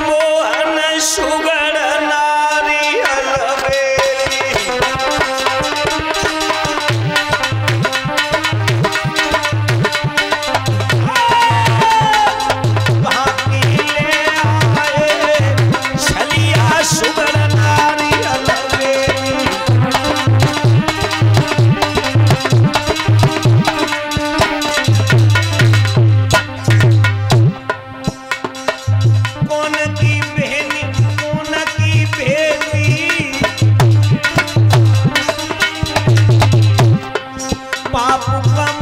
মোহন সুগড় आप